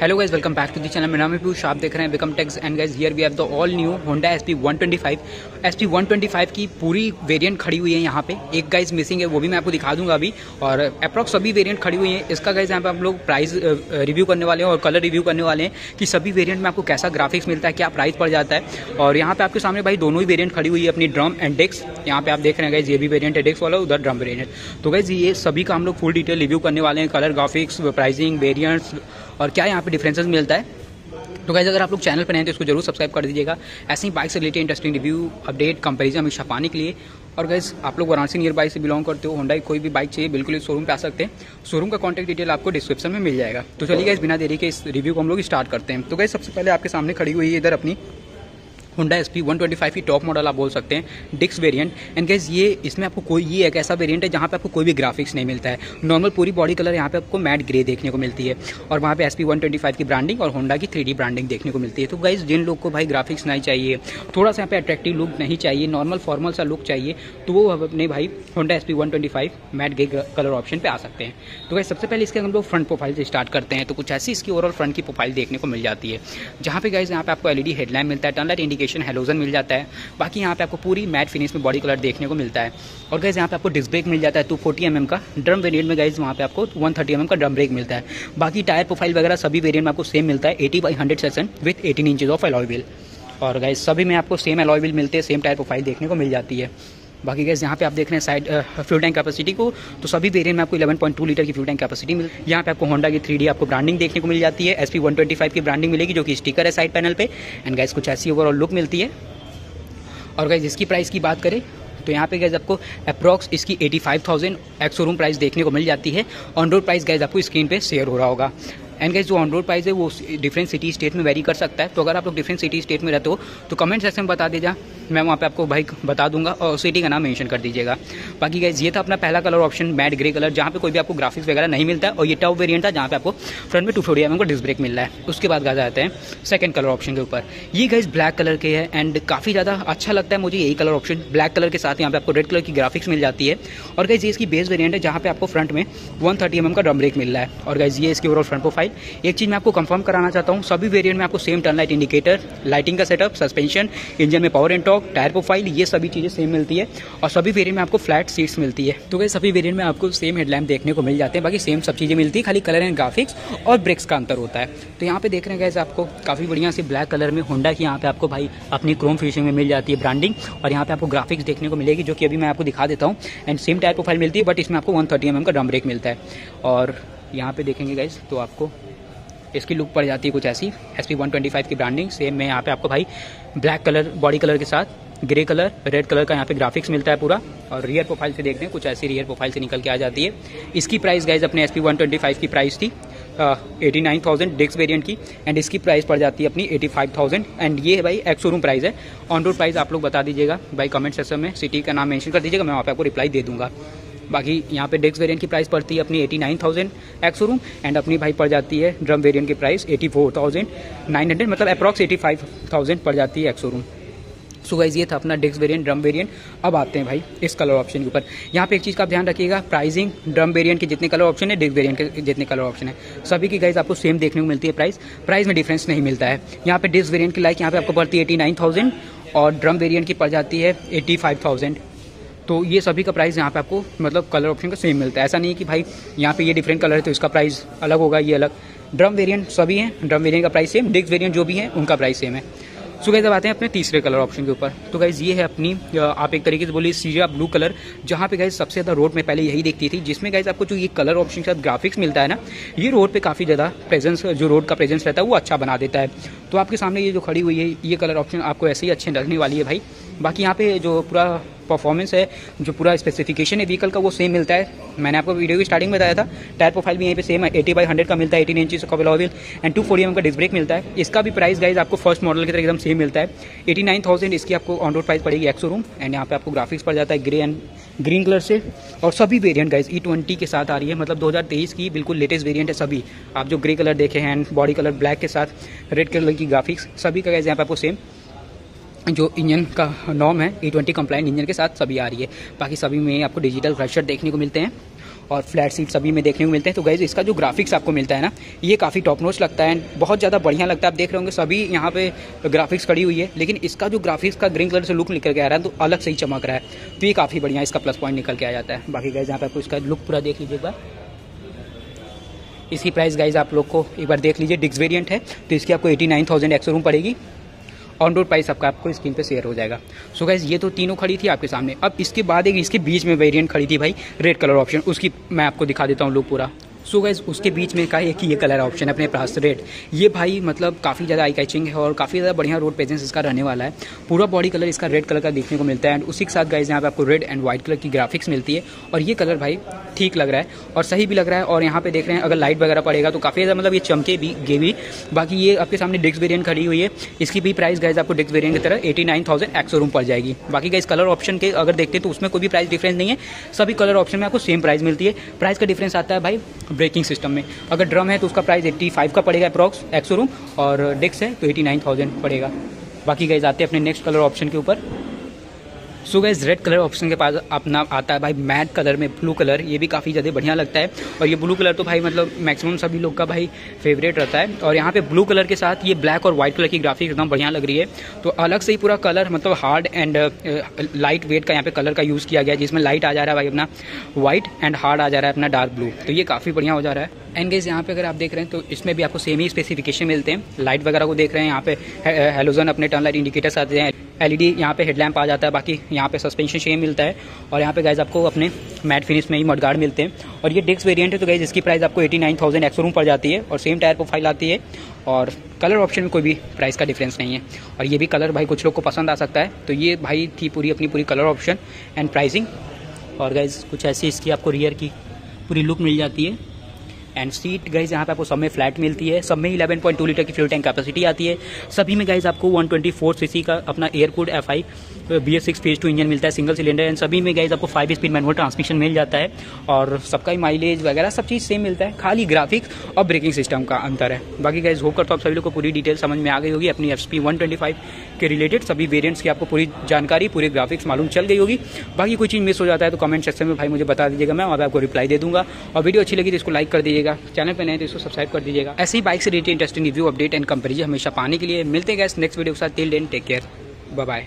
Hello guys welcome back to the channel मेरा नाम पीयूष, आप देख रहे हैं become techs and guys here we have the all new Honda S P one twenty five S P one twenty five की पूरी variant खड़ी हुई है यहाँ पे। एक गाइज़ मिसिंग है, वो भी मैं आपको दिखा दूँगा अभी। और अप्रॉक्स सभी वेरिएंट खड़ी हुई है। इसका गाइज़ यहाँ पे आप लोग प्राइस रिव्यू करने वाले हैं और कलर रिव्यू करने वाले हैं कि सभी वेरियंट में आपको कैसा ग्राफिक्स मिलता है, क्या प्राइस पड़ जाता है। और यहाँ पे आपके सामने भाई दोनों ही वेरियंट खड़ी हुई है, अपनी ड्रम एंड डेक्स यहाँ पे आप देख रहे हैं गाइज़ ये भी वेरियंट है डेक्स वाला, उधर ड्रम वेरियंट तो गाइज़ ये सभी का हम लोग फुल डिटेल रिव्यू करने वाले हैं कलर ग्राफिक्स प्राइसिंग वेरियंट्स और क्या यहाँ पे डिफरेंसेस मिलता है? तो गाइज़ अगर आप लोग चैनल पर हैं तो इसको ज़रूर सब्सक्राइब कर दीजिएगा। ऐसे ही बाइक से related interesting review update comparison हमेशा पाने के लिए। और गैस आप लोग वाराणसी नियर बाई से बिलोंग करते हो होंडा कोई भी बाइक चाहिए, बिल्कुल इस शोरूम पे आ सकते हैं। शोरूम का कॉन्टैक्ट डिटेल आपको डिस्क्रिप्शन में मिल जाएगा। तो चलिए गैस बिना देरी के इस रिव्यू को हम लोग स्टार्ट करते हैं। तो गैस सबसे पहले आपके सामने खड़ी हुई है इधर अपनी Honda S P one twenty five की टॉप मॉडल आप बोल सकते हैं डिक्स वेरिएंट एंड गैस ये इसमें आपको कोई, ये एक ऐसा वेरिएंट है जहाँ पे आपको कोई भी ग्राफिक्स नहीं मिलता है. नॉर्मल पूरी बॉडी कलर यहाँ पे आपको मैट ग्रे देखने को मिलती है. और वहाँ पे S P one twenty five की ब्रांडिंग और होंडा की थ्री ब्रांडिंग देखने को मिलती है. तो गाइज़ जिन लोग को भाई ग्राफिक्स नहीं चाहिए थोड़ा सा यहाँ पे अट्रैक्टिव लुक नहीं चाहिए नॉर्मल फॉर्मल सा लुक चाहिए तो वो अपने भाई Honda S P twenty five matte grey colour option पर आ सकते हैं. तो गाइज़ सबसे पहले इसके हम लोग फ्रंट प्रोफ़ाइल से स्टार्ट करते हैं. तो कुछ ऐसी इसकी ओवरऑल फ्रंट की प्रोफ़ाइल देखने को मिल जाती है. जहाँ पे गाइज़ यहाँ पे आपको एलईडी हेडलाइन मिलता है टर्न लाइट इंडिकेशन हेलोजन मिल जाता है। बाकी यहाँ पे आपको पूरी मैट फिनिश में बॉडी कलर देखने को मिलता है। और गैस यहाँ पे आपको डिस्क ब्रेक मिल जाता है टू फोर्टी एम का। ड्रम वेरियंट में गाइज़ वहाँ पे आपको वन थर्टी एम का ड्रम ब्रेक मिलता है। बाकी टायर प्रोफ़ाइल वगैरह सभी वेरियंट में आपको सेम मिलता है eighty by hundred section with eighteen inches of alloy और गैस सभी में आपको सेम अलॉय मिलते हैं सेम टायर प्रोफ़ाइल देखने को मिल जाती है। बाकी गैस यहाँ पे आप देख रहे हैं साइड फ्यूल टैंक कैपेसिटी को तो सभी वेरियंट में आपको 11.2 लीटर की फ्यूल टैंक कैपेसिटी मिल, यहाँ पे आपको होंडा की थ्री आपको ब्रांडिंग देखने को मिल जाती है एस पी की ब्रांडिंग मिलेगी, जो कि स्टिकर है साइड पैनल पर एंड गैस कुछ ऐसी ओवरऑल लुक मिलती है। और गैस इसकी प्राइस की बात करें तो यहाँ पे गैस आपको अप्रॉक्स इसकी eighty five thousand ex showroom price देखने को मिल जाती है। ऑन रोड प्राइस गैस आपको स्क्रीन पे शेयर हो रहा होगा। एंड गाइज़ जो ऑन रोड प्राइस है, वो डिफरेंट सिटी स्टेट में वेरी कर सकता है। तो अगर आप लोग डिफरेंट सिटी स्टेट में रहते हो तो कमेंट सेक्शन में बता दीजिए मैं वहाँ पे आपको भाई बता दूँगा और सिटी का नाम मेंशन कर दीजिएगा। बाकी गाइज़ ये था अपना पहला colour option matte grey colour जहाँ पे कोई भी आपको ग्राफिक्स वगैरह नहीं मिलता है और ये टॉप वेरियंट था जहाँ पे आपको फ्रंट में टू फोर्टी एम को डिस्क ब्रेक मिल रहा है। उसके बाद गाजा आते हैं सेकंड कलर ऑप्शन के ऊपर। ये गाइज़ ब्लैक कलर के है एंड काफ़ी ज़्यादा अच्छा लगता है मुझे यही कलर ऑप्शन ब्लैक कलर के साथ यहाँ पे आपको रेड कलर की ग्राफिक्स मिल जाती है। और गाइज़ ये इसकी बेस वेरियंट है जहाँ पे आपको फ्रंट में वन थर्टी एम का ड्रम ब्रेक मिल रहा है। और गाइज़ ये इसके ओवरऑल फ्रंट प्रोफ़ाइल एक चीज़ मैं आपको कंफर्म कराना चाहता हूँ, सभी वेरियंट में आपको same turn light indicator lighting का सेटअप सस्पेंशन इंजन में power and torque tyre profile ये सभी चीज़ें सेम मिलती है। और सभी वेरियंट में आपको फ्लैट सीट्स मिलती है। तो वही सभी वेरियंट में आपको सेम हेडलैम्प देखने को मिल जाते हैं। बाकी सेम सब चीज़ें मिलती है। खाली कलर एंड ग्राफिक्स और ब्रेक्स का अंतर होता है। तो यहाँ पे देख रहे हैं गैस आपको, काफ़ी बढ़िया सी ब्लैक कलर में होंडा की यहाँ पे आपको भाई अपनी क्रोम फिनिशिंग में मिल जाती है ब्रांडिंग और यहाँ पे आपको ग्राफिक्स देखने को मिलेगी, जो कि अभी मैं आपको दिखा देता हूँ। एंड सेम टायर प्रोफ़ाइल मिलती है बट इसमें आपको वन थर्टी का ड्रम ब्रेक मिलता है। और यहाँ पे देखेंगे गाइज़ तो आपको इसकी लुक पड़ जाती है कुछ ऐसी। S P one twenty five की ब्रांडिंग सेम में यहाँ पे आपको भाई ब्लैक कलर बॉडी कलर के साथ ग्रे कलर रेड कलर का यहाँ पे ग्राफिक्स मिलता है पूरा। और रियर प्रोफ़ाइल से देखते हैं, कुछ ऐसी रियर प्रोफ़ाइल से निकल के आ जाती है। इसकी प्राइस गाइज़ अपने S P one twenty five की प्राइस थी एटी नाइन थाउज़ेंड डिक्स वेरियंट की एंड इसकी प्राइस पड़ जाती है अपनी एटी फाइव थाउज़ेंड एंड ये भाई एक शोरूम प्राइस है। ऑन रोड प्राइस आप लोग बता दीजिएगा, भाई कमेंट सेक्शन में सिटी का नाम मेंशन कर दीजिएगा, मैं वहाँ पे आपको रिप्लाई दे दूँगा। बाकी यहाँ पे डेक्स वेरिएंट की प्राइस पड़ती है अपनी eighty nine thousand ex showroom and अपनी भाई पड़ जाती है ड्रम वेरिएंट की price eighty four thousand nine hundred मतलब अप्रॉक्स एटी फाइव थाउज़ेंड पड़ जाती है एक्स शोरूम सो गाइज़ ये था अपना डिस्क वेरिएंट ड्रम वेरिएंट अब आते हैं भाई इस कलर ऑप्शन के ऊपर। यहाँ पे एक चीज़ का ध्यान रखिएगा प्राइसिंग ड्रम वेरिएंट के जितने कलर ऑप्शन है डिस्क वेरिएंट के जितने कलर ऑप्शन है। सभी की गाइज़ आपको सेम देखने को मिलती है प्राइस प्राइस में डिफरेंस नहीं मिलता है। यहाँ पे डिस्क वेरियंट की लाइक यहाँ पे आपको पड़ती है एटी और ड्रम वेरियंट की पड़ जाती है एटी फाइव थाउज़ेंड तो ये सभी का प्राइस यहाँ पे आपको मतलब कलर ऑप्शन का सेम मिलता है। ऐसा नहीं है कि भाई यहाँ पे ये डिफरेंट कलर है तो इसका प्राइस अलग होगा, ये अलग। ड्रम वेरिएंट सभी हैं ड्रम वेरिएंट का प्राइस सेम डिस्क वेरिएंट जो भी है, उनका प्राइस सेम है। सो गाइज़ अब आते हैं अपने तीसरे कलर ऑप्शन के ऊपर। तो गाइज़ ये है अपनी आप एक तरीके से बोलिए सीरिया ब्लू कलर जहाँ पे गाइज़ सबसे ज़्यादा रोड में पहले यही देखती थी, जिसमें गाइज़ आपको जो ये कलर ऑप्शन के साथ ग्राफिक्स मिलता है ना, ये रोड पे काफ़ी ज़्यादा प्रेजेंस जो रोड का प्रेजेंस रहता है, वो अच्छा बना देता है। तो आपके सामने ये जो खड़ी हुई है, ये कलर ऑप्शन आपको ऐसे ही अच्छे लगने वाली है भाई। बाकी यहाँ पे जो पूरा परफॉर्मेंस है, जो पूरा स्पेसिफिकेशन है व्हीकल का, वो सेम मिलता है। मैंने आपको वीडियो की स्टार्टिंग में बताया था टायर प्रोफ़ाइल भी यहीं पे सेम है एटी बाई हंड्रेड का मिलता है एटीन इंच का wheel and two forty M का डिस्क ब्रेक मिलता है। इसका भी प्राइस गाइज़ आपको फ़र्स्ट मॉडल की तरह एकदम सेम मिलता है। एटी नाइन थाउज़ेंड इसकी आपको ऑन रोड प्राइस पड़ेगी एक्सो रूम एंड यहाँ पे आपको ग्राफिक्स पड़ जाता है ग्रे एंड ग्रीन कलर से। और सभी वेरियंट गाइज़ ई ट्वेंटी के साथ आ रही है मतलब 2023 की बिल्कुल लेटेस्ट वेरियंट है सभी। आप जो ग्रे कलर देखे हैं एंड बॉडी कलर ब्लैक के साथ रेड कलर की ग्राफिक्स सभी का गाइज़ यहाँ पे आपको सेम जो इंजन का नॉम है ई ट्वेंटी कंप्लाइंट इंजन के साथ सभी आ रही है। बाकी सभी में आपको डिजिटल फ्रेशर देखने को मिलते हैं और फ्लैट सीट सभी में देखने को मिलते हैं। तो गाइज़ इसका जो ग्राफिक्स आपको मिलता है ना, ये काफ़ी टॉप नोच लगता है। बहुत ज़्यादा बढ़िया लगता है, आप देख रहे होंगे। सभी यहाँ पे ग्राफिक्स खड़ी हुई है, लेकिन इसका जो ग्राफिक्स का ग्रीन कलर से लुक निकल के आ रहा है तो अलग से ही चमक रहा है। तो ये काफ़ी बढ़िया इसका प्लस पॉइंट निकल के आ जाता है। बाकी गाइज़ यहाँ पे आपको इसका लुक पूरा देख लीजिए एक बार। इसकी प्राइस गाइज़ आप लोग को एक बार देख लीजिए। डिक्स वेरियंट है तो इसकी आपको एटी नाइन थाउज़ेंड रूम पड़ेगी। ऑन रोड प्राइस आपका आपको स्क्रीन पे शेयर हो जाएगा। सो so गाइज़ ये तो तीनों खड़ी थी आपके सामने। अब इसके बाद एक इसके बीच में वेरिएंट खड़ी थी भाई रेड कलर ऑप्शन उसकी मैं आपको दिखा देता हूँ लुक पूरा। सो गाइज़ उसके बीच में का एक ही ये कलर ऑप्शन है, अपने पास रेड ये भाई मतलब काफ़ी ज़्यादा आई कैचिंग है और काफ़ी ज़्यादा बढ़िया रोड प्रेजेंस इसका रहने वाला है। पूरा बॉडी कलर इसका रेड कलर का देखने को मिलता है एंड उसी के साथ गाइज़ यहाँ पे आपको रेड एंड व्हाइट कलर की ग्राफिक्स मिलती है और ये कलर भाई ठीक लग रहा है और सही भी लग रहा है और यहाँ पे देख रहे हैं, अगर लाइट वगैरह पड़ेगा तो काफ़ी ज़्यादा मतलब ये चमके भी, गे भी। बाकी ये आपके सामने डिस्क वेरियंट खड़ी हुई है, इसकी भी प्राइस गाइज़ आपको डिस्क वेरियंट की तरह eighty nine thousand ex showroom पड़ जाएगी। बाकी गाइज़ कलर ऑप्शन के अगर देखते तो उसमें कोई भी प्राइस डिफरेंस नहीं है। सभी कलर ऑप्शन में आपको सेम प्राइस मिलती है। प्राइस का डिफरेंस आता है भाई ब्रेकिंग सिस्टम में। अगर ड्रम है तो उसका प्राइस एट्टी फाइव का पड़ेगा अप्रॉक्स एक्सो रूम और डिस्क है तो एटी नाइन थाउज़ेंड पड़ेगा। बाकी गाइज़ आते हैं अपने नेक्स्ट कलर ऑप्शन के ऊपर। So guys red colour option के पास अपना आता है भाई मैट कलर में ब्लू कलर ये भी काफ़ी ज़्यादा बढ़िया लगता है। और ये ब्लू कलर तो भाई मतलब मैक्सिमम सभी लोग का भाई फेवरेट रहता है। और यहाँ पे ब्लू कलर के साथ ये ब्लैक और व्हाइट कलर की ग्राफिक एकदम बढ़िया लग रही है। तो अलग से ही पूरा कलर मतलब हार्ड एंड लाइट वेट का यहाँ पे कलर का यूज़ किया गया जिसमें लाइट आ जा रहा है भाई अपना व्हाइट एंड हार्ड आ जा रहा है अपना डार्क ब्लू तो ये काफ़ी बढ़िया हो जा रहा है। एंड गेज यहाँ पे अगर आप देख रहे हैं तो इसमें भी आपको सेम ही स्पेसिफिकेशन मिलते हैं। लाइट वगैरह को देख रहे हैं, यहाँ पे हेलोजन अपने टर्न लाइट इंडिकेटर्स आते हैं। एलईडी यहाँ पे हेडलैम्प आ जाता है, बाकी यहाँ पे सस्पेंशन सेम मिलता है। और यहाँ पे गाइज़ आपको अपने मैट फिनिश में ही मडगार्ड मिलते हैं। और ये डिस्क वेरिएंट है तो गाइज़ इसकी प्राइस आपको eighty nine thousand ex showroom पड़ जाती है और सेम टायर प्रोफ़ाइल आती है। और कलर ऑप्शन में कोई भी प्राइस का डिफरेंस नहीं है। और ये भी कलर भाई कुछ लोग को पसंद आ सकता है। तो ये भाई थी पूरी अपनी पूरी कलर ऑप्शन एंड प्राइसिंग और गाइज़ कुछ ऐसी इसकी आपको रियर की पूरी लुक मिल जाती है। एंड सीट गाइज़ यहाँ पे आपको सब में फ्लैट मिलती है। सब में 11.2 लीटर की फ्यूल टैंक कैपेसिटी आती है। सभी में गाइज़ आपको 124 सीसी का अपना air cooled F I B S six phase two engine मिलता है सिंगल सिलेंडर एंड सभी में गाइज़ आपको फाइव स्पीड मैनुअल ट्रांसमिशन मिल जाता है। और सबका ही माइलेज वगैरह सब चीज़ सेम मिलता है। खाली ग्राफिक्स और ब्रेकिंग सिस्टम का अंतर है। बाकी गाइज़ होप करता हूँ आप सभी लोग को पूरी डिटेल समझ में आ गई होगी। अपनी एफ़ पी के रिलेटेड सभी वेरियंट्स की आपको पूरी जानकारी, पूरी ग्राफिक्स मालूम चल गई होगी। बाकी कोई चीज़ मिस हो जाता है तो कमेंट सेक्शन में भाई मुझे बता दीजिएगा। मैं वहाँ आपको रिप्लाई दे दूँगा। और वीडियो अच्छी लगी तो इसको लाइक कर दीजिएगा। चैनल पर नहीं तो इसको सब्सक्राइब कर दीजिएगा। ऐसी बाइक से related interesting review update and comparison हमेशा पाने के लिए मिलते गए नेक्स्ट वीडियो के साथ। Till then take care bye